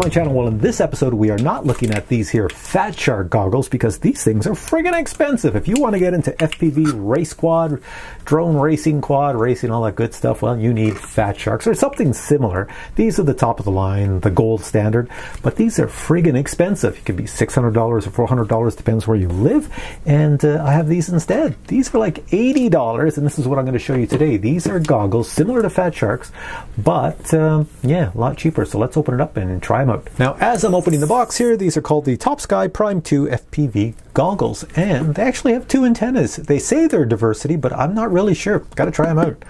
my channel. Well, in this episode, we are not looking at these here Fat Shark goggles because these things are friggin' expensive. If you want to get into FPV race quad, drone racing quad, racing, all that good stuff, well, you need Fat Sharks or something similar. These are the top of the line, the gold standard, but these are friggin' expensive. It could be $600 or $400, depends where you live. And uh, I have these instead. These are like $80, and this is what I'm going to show you today. These are goggles similar to Fat Sharks, but um, yeah, a lot cheaper. So let's open it up and try them out. Now, as I'm opening the box here, these are called the Topsky Prime 2 FPV goggles, and they actually have two antennas. They say they're diversity, but I'm not really sure. Got to try them out.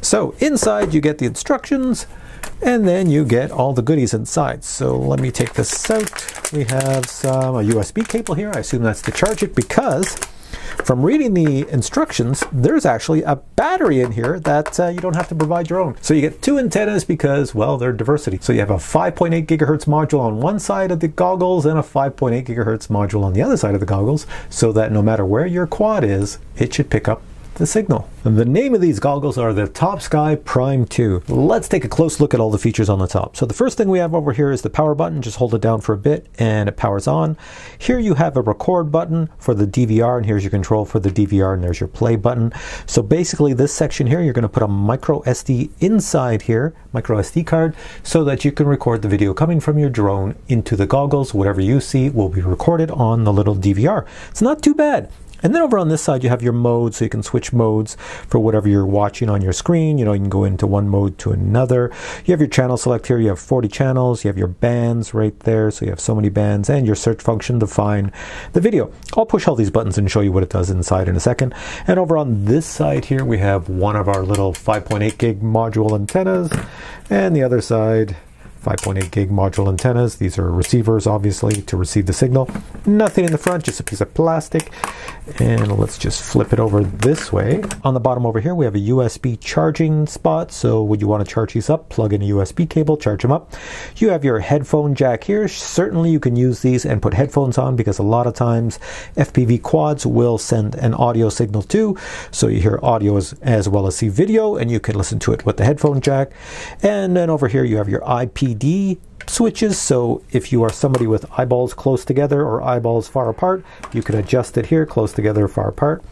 So inside, you get the instructions, and then you get all the goodies inside. So let me take this out. We have some a USB cable here. I assume that's to charge it because from reading the instructions, there's actually a battery in here that uh, you don't have to provide your own. So you get two antennas because, well, they're diversity. So you have a 5.8 gigahertz module on one side of the goggles and a 5.8 gigahertz module on the other side of the goggles so that no matter where your quad is, it should pick up the signal. And the name of these goggles are the Topsky Prime 2. Let's take a close look at all the features on the top. So the first thing we have over here is the power button. Just hold it down for a bit and it powers on. Here you have a record button for the DVR and here's your control for the DVR and there's your play button. So basically this section here, you're going to put a micro SD inside here, micro SD card, so that you can record the video coming from your drone into the goggles. Whatever you see will be recorded on the little DVR. It's not too bad. And then over on this side, you have your modes, so you can switch modes for whatever you're watching on your screen. You know, you can go into one mode to another. You have your channel select here. You have 40 channels. You have your bands right there. So you have so many bands and your search function to find the video. I'll push all these buttons and show you what it does inside in a second. And over on this side here, we have one of our little 5.8 gig module antennas. And the other side, 5.8 gig module antennas. These are receivers, obviously, to receive the signal. Nothing in the front, just a piece of plastic. And let's just flip it over this way. On the bottom over here, we have a USB charging spot. So when you want to charge these up, plug in a USB cable, charge them up. You have your headphone jack here. Certainly you can use these and put headphones on because a lot of times FPV quads will send an audio signal too. So you hear audio as, as well as see video and you can listen to it with the headphone jack. And then over here you have your IP LED switches. So if you are somebody with eyeballs close together or eyeballs far apart, you can adjust it here, close together, far apart.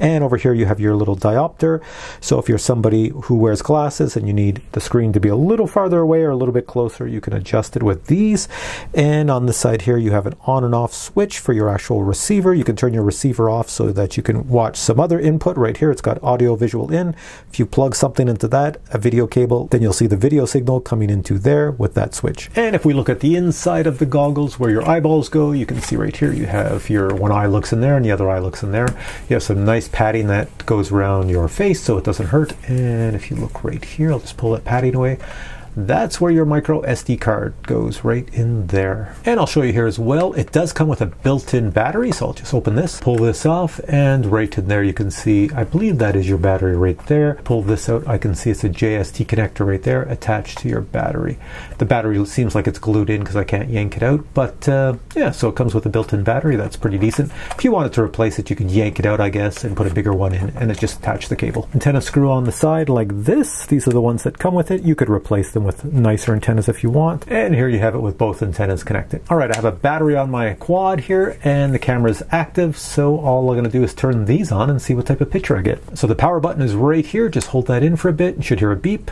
And over here you have your little diopter. So if you're somebody who wears glasses and you need the screen to be a little farther away or a little bit closer, you can adjust it with these. And on the side here you have an on and off switch for your actual receiver. You can turn your receiver off so that you can watch some other input. Right here it's got audio visual in. If you plug something into that, a video cable, then you'll see the video signal coming into there with that switch. And if we look at the inside of the goggles where your eyeballs go, you can see right here you have your one eye looks in there and the other eye looks in there. You have some nice padding that goes around your face so it doesn't hurt. And if you look right here, I'll just pull that padding away that's where your micro SD card goes right in there. And I'll show you here as well. It does come with a built-in battery, so I'll just open this, pull this off, and right in there you can see, I believe that is your battery right there. Pull this out, I can see it's a JST connector right there attached to your battery. The battery seems like it's glued in because I can't yank it out, but uh, yeah, so it comes with a built-in battery. That's pretty decent. If you wanted to replace it, you can yank it out, I guess, and put a bigger one in, and it just attach the cable. Antenna screw on the side like this. These are the ones that come with it. You could replace them with nicer antennas if you want. And here you have it with both antennas connected. All right, I have a battery on my quad here and the camera is active. So all I'm gonna do is turn these on and see what type of picture I get. So the power button is right here. Just hold that in for a bit. You should hear a beep.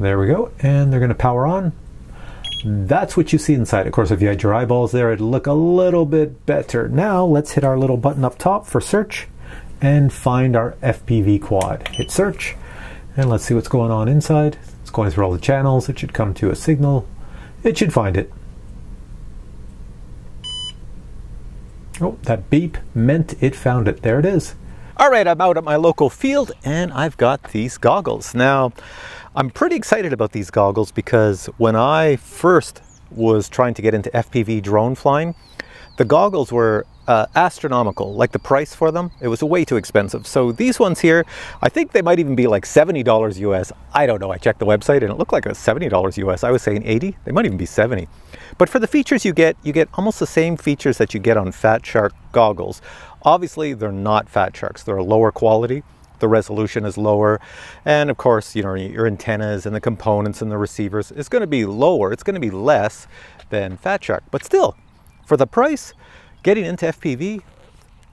There we go. And they're gonna power on. That's what you see inside. Of course, if you had your eyeballs there, it'd look a little bit better. Now let's hit our little button up top for search and find our FPV quad. Hit search and let's see what's going on inside. It's going through all the channels. It should come to a signal. It should find it. Oh, that beep meant it found it. There it is. All right, I'm out at my local field and I've got these goggles. Now, I'm pretty excited about these goggles because when I first was trying to get into FPV drone flying, the goggles were uh, astronomical, like the price for them. It was way too expensive. So these ones here, I think they might even be like $70 US. I don't know. I checked the website and it looked like a $70 US. I was saying 80. They might even be 70. But for the features you get, you get almost the same features that you get on Fat Shark goggles. Obviously, they're not Fat Sharks. They're lower quality. the resolution is lower. And of course, you know, your antennas and the components and the receivers is going to be lower. It's going to be less than Fat Shark. But still, for the price, getting into FPV,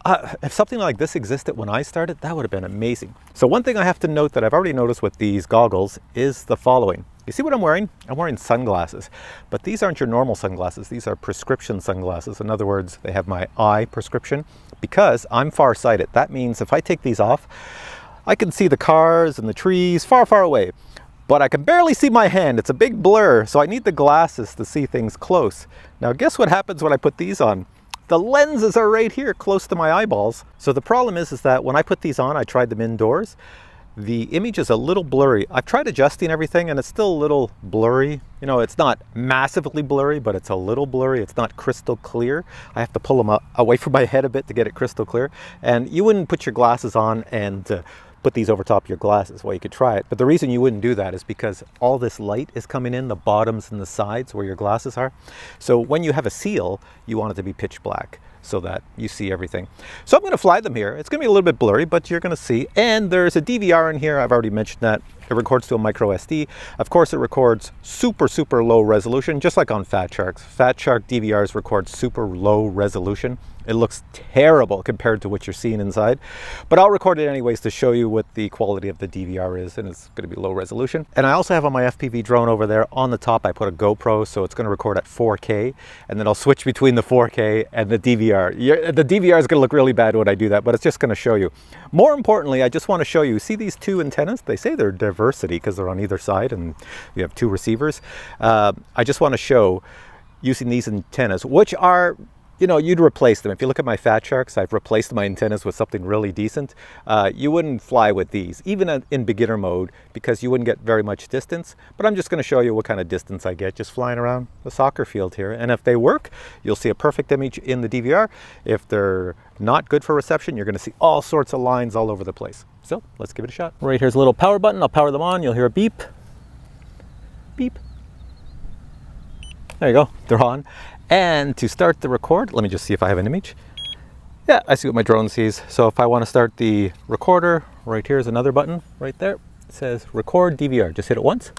uh, if something like this existed when I started, that would have been amazing. So one thing I have to note that I've already noticed with these goggles is the following. You see what I'm wearing? I'm wearing sunglasses, but these aren't your normal sunglasses. These are prescription sunglasses. In other words, they have my eye prescription because I'm farsighted. That means if I take these off, I can see the cars and the trees far, far away, but I can barely see my hand. It's a big blur, so I need the glasses to see things close. Now guess what happens when I put these on? The lenses are right here close to my eyeballs. So the problem is, is that when I put these on, I tried them indoors, the image is a little blurry. I've tried adjusting everything and it's still a little blurry. You know, it's not massively blurry, but it's a little blurry. It's not crystal clear. I have to pull them away from my head a bit to get it crystal clear. And you wouldn't put your glasses on and uh, put these over top of your glasses. Well, you could try it. But the reason you wouldn't do that is because all this light is coming in the bottoms and the sides where your glasses are. So when you have a seal, you want it to be pitch black so that you see everything. So I'm going to fly them here. It's going to be a little bit blurry, but you're going to see. And there's a DVR in here. I've already mentioned that. It records to a micro SD. Of course, it records super, super low resolution, just like on Fat Sharks. Fat Shark DVRs record super low resolution. It looks terrible compared to what you're seeing inside, but I'll record it anyways to show you what the quality of the DVR is, and it's going to be low resolution. And I also have on my FPV drone over there, on the top I put a GoPro, so it's going to record at 4K, and then I'll switch between the 4K and the DVR. The DVR is going to look really bad when I do that, but it's just going to show you. More importantly, I just want to show you, see these two antennas? They say they're diversity because they're on either side, and we have two receivers. Uh, I just want to show using these antennas, which are you know, you'd replace them. If you look at my Fat Sharks, I've replaced my antennas with something really decent. Uh, you wouldn't fly with these, even in beginner mode, because you wouldn't get very much distance. But I'm just going to show you what kind of distance I get just flying around the soccer field here. And if they work, you'll see a perfect image in the DVR. If they're not good for reception, you're going to see all sorts of lines all over the place. So let's give it a shot. Right here's a little power button. I'll power them on. You'll hear a beep. Beep. There you go, they're on. And to start the record, let me just see if I have an image. Yeah, I see what my drone sees. So if I want to start the recorder, right here is another button right there. It says record DVR. Just hit it once.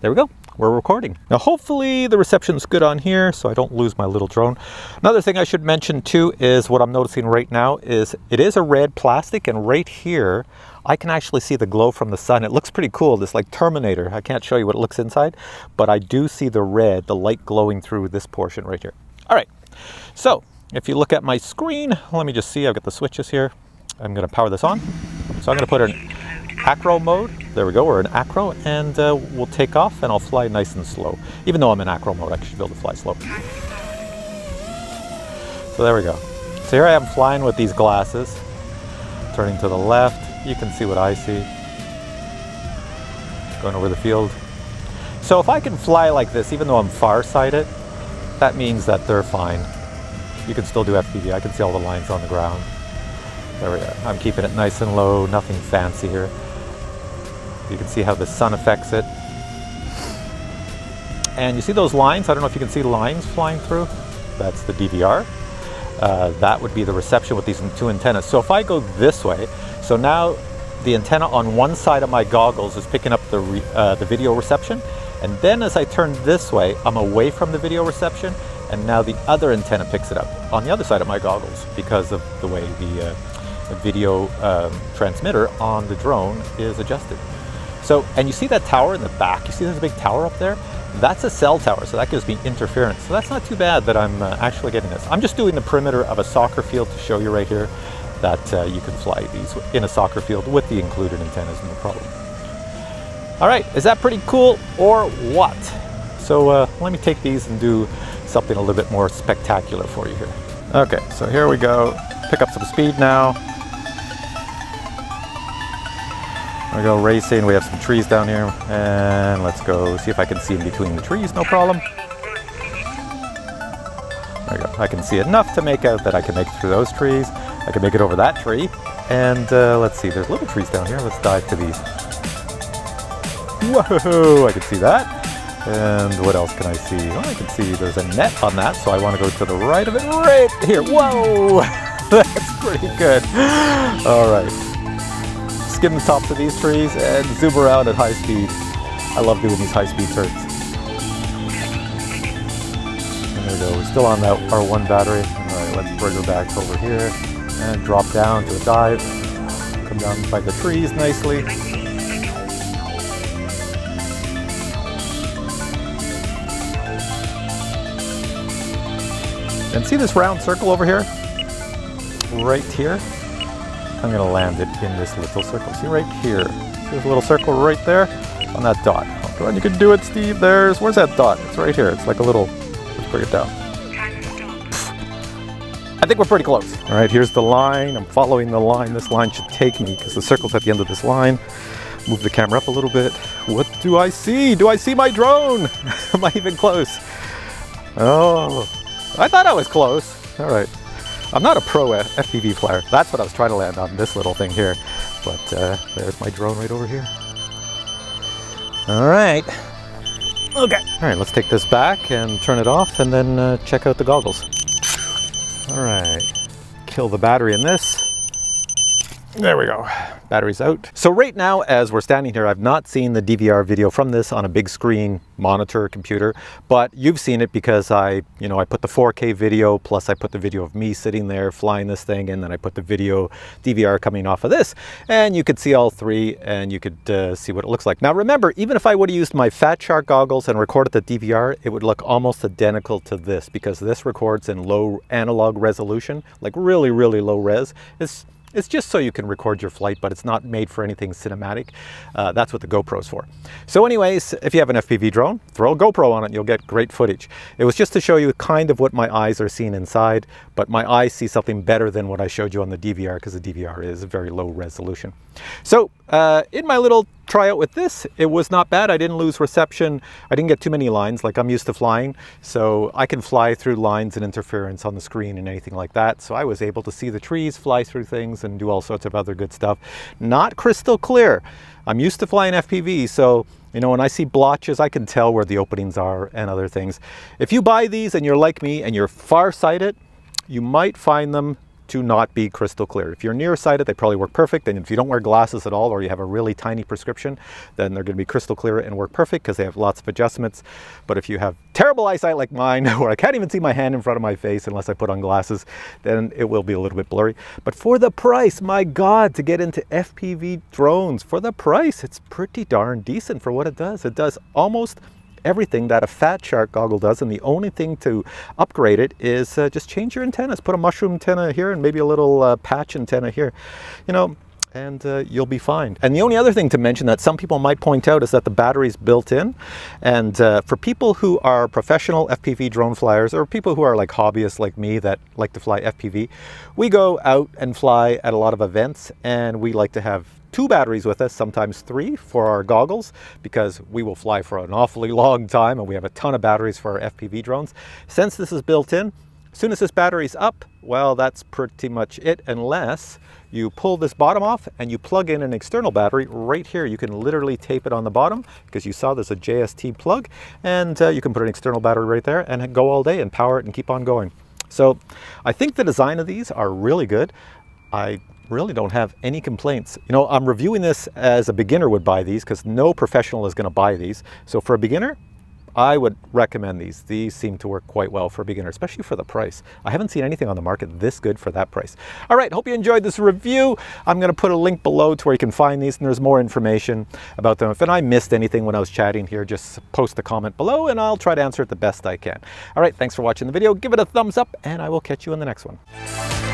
There we go. We're recording. Now hopefully the reception's good on here so I don't lose my little drone. Another thing I should mention too is what I'm noticing right now is it is a red plastic and right here I can actually see the glow from the sun. It looks pretty cool, this like Terminator. I can't show you what it looks inside, but I do see the red, the light glowing through this portion right here. All right, so if you look at my screen, let me just see, I've got the switches here. I'm gonna power this on. So I'm gonna put in acro mode. There we go, we're in acro, and uh, we'll take off and I'll fly nice and slow. Even though I'm in acro mode, I should be able to fly slow. So there we go. So here I am flying with these glasses, turning to the left, you can see what I see. Going over the field. So if I can fly like this, even though I'm far-sighted, that means that they're fine. You can still do FPV. I can see all the lines on the ground. There we go. I'm keeping it nice and low, nothing fancy here. You can see how the sun affects it. And you see those lines? I don't know if you can see lines flying through. That's the DVR. Uh, that would be the reception with these two antennas. So if I go this way, so now the antenna on one side of my goggles is picking up the, uh, the video reception. And then as I turn this way, I'm away from the video reception. And now the other antenna picks it up on the other side of my goggles because of the way the, uh, video um, transmitter on the drone is adjusted. So, and you see that tower in the back? You see there's a big tower up there? That's a cell tower, so that gives me interference. So that's not too bad that I'm uh, actually getting this. I'm just doing the perimeter of a soccer field to show you right here that uh, you can fly these in a soccer field with the included antennas, no problem. All right, is that pretty cool or what? So uh, let me take these and do something a little bit more spectacular for you here. Okay, so here we go. Pick up some speed now. We go racing. We have some trees down here, and let's go see if I can see in between the trees. No problem. There we go. I can see enough to make out that I can make it through those trees. I can make it over that tree. And uh, let's see, there's little trees down here. Let's dive to these. Whoa, I can see that. And what else can I see? I can see there's a net on that, so I want to go to the right of it right here. Whoa! That's pretty good. All right. Skim the tops of these trees and zoom around at high speed. I love doing these high speed turns. And there we go, we're still on that R1 battery. All right, let's bring her back over here and drop down to a dive. Come down by the trees nicely. And see this round circle over here? Right here? I'm gonna land it in this little circle. See right here? there's a little circle right there? On that dot. Oh, come on, you can do it, Steve. There's, where's that dot? It's right here. It's like a little, let's it down. I think we're pretty close. All right, here's the line. I'm following the line. This line should take me because the circle's at the end of this line. Move the camera up a little bit. What do I see? Do I see my drone? Am I even close? Oh, I thought I was close. All right. I'm not a pro FPV flyer. That's what I was trying to land on, this little thing here. But uh, there's my drone right over here. All right. Okay. All right, let's take this back and turn it off and then uh, check out the goggles. All right. Kill the battery in this. There we go. Battery's out. So right now, as we're standing here, I've not seen the DVR video from this on a big screen monitor computer, but you've seen it because I, you know, I put the 4K video, plus I put the video of me sitting there flying this thing, and then I put the video DVR coming off of this, and you could see all three, and you could uh, see what it looks like. Now remember, even if I would have used my Fat Shark goggles and recorded the DVR, it would look almost identical to this, because this records in low analog resolution, like really, really low res. It's it's just so you can record your flight, but it's not made for anything cinematic. Uh, that's what the GoPro's for. So anyways, if you have an FPV drone, throw a GoPro on it, you'll get great footage. It was just to show you kind of what my eyes are seeing inside, but my eyes see something better than what I showed you on the DVR because the DVR is a very low resolution. So uh, in my little tryout with this, it was not bad. I didn't lose reception. I didn't get too many lines like I'm used to flying. So I can fly through lines and interference on the screen and anything like that. So I was able to see the trees, fly through things and do all sorts of other good stuff. Not crystal clear. I'm used to flying FPV, so you know, when I see blotches, I can tell where the openings are and other things. If you buy these and you're like me and you're far-sighted, you might find them to not be crystal clear. If you're nearsighted, they probably work perfect. And if you don't wear glasses at all, or you have a really tiny prescription, then they're gonna be crystal clear and work perfect because they have lots of adjustments. But if you have terrible eyesight like mine, where I can't even see my hand in front of my face unless I put on glasses, then it will be a little bit blurry. But for the price, my God, to get into FPV drones, for the price, it's pretty darn decent for what it does. It does almost everything that a Fat Shark goggle does, and the only thing to upgrade it is uh, just change your antennas. Put a mushroom antenna here and maybe a little uh, patch antenna here. You know, and uh, you'll be fine. And the only other thing to mention that some people might point out is that the battery's built in. And uh, for people who are professional FPV drone flyers or people who are like hobbyists like me that like to fly FPV, we go out and fly at a lot of events and we like to have two batteries with us, sometimes three for our goggles because we will fly for an awfully long time and we have a ton of batteries for our FPV drones. Since this is built in, as soon as this battery's up, well, that's pretty much it unless you pull this bottom off and you plug in an external battery right here. You can literally tape it on the bottom because you saw there's a JST plug and uh, you can put an external battery right there and go all day and power it and keep on going. So I think the design of these are really good. I really don't have any complaints. You know, I'm reviewing this as a beginner would buy these because no professional is going to buy these. So for a beginner, I would recommend these. These seem to work quite well for a beginner, especially for the price. I haven't seen anything on the market this good for that price. All right, hope you enjoyed this review. I'm going to put a link below to where you can find these and there's more information about them. If I missed anything when I was chatting here, just post a comment below and I'll try to answer it the best I can. All right, thanks for watching the video. Give it a thumbs up and I will catch you in the next one.